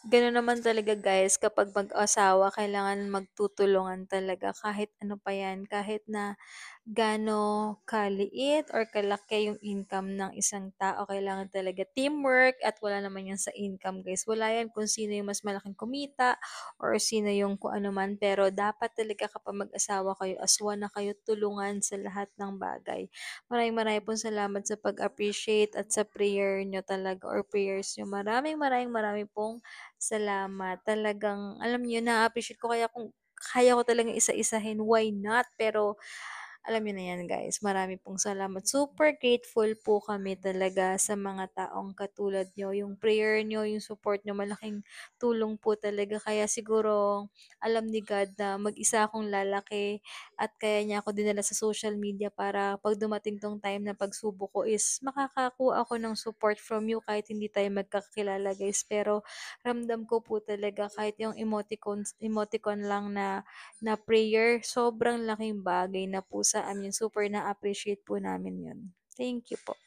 Gano'n naman talaga guys kapag mag-asawa kailangan magtutulungan talaga kahit ano pa 'yan, kahit na gaano kaliit or kalaki yung income ng isang tao kailangan talaga teamwork at wala naman 'yan sa income guys. Wala 'yan kung sino yung mas malaking kumita or sino yung kung ano man, pero dapat talaga kapag mag-asawa kayo as one na kayo tulungan sa lahat ng bagay. Maraming maraming pong salamat sa pag-appreciate at sa prayer niyo talaga or prayers niyo. Maraming maraming maraming pong salamat. Talagang alam niyo na-a-appreciate ko kaya kung kaya ko talagang isa-isahin, why not? Pero alam niyo na 'yan guys, marami pong salamat. Super grateful po kami talaga sa mga taong katulad niyo. Yung prayer niyo, yung support niyo, malaking tulong po talaga. Kaya siguro alam ni God na mag-isa akong lalaki at kaya niya ako dinala sa social media para 'pag dumating 'tong time na pagsubok ko is makakakuha ako ng support from you kahit hindi tayo magkakilala guys. Pero ramdam ko po talaga kahit yung emoticons emoticon lang na na prayer, sobrang laking bagay na po sa amin. Super na-appreciate po namin 'yun. Thank you po.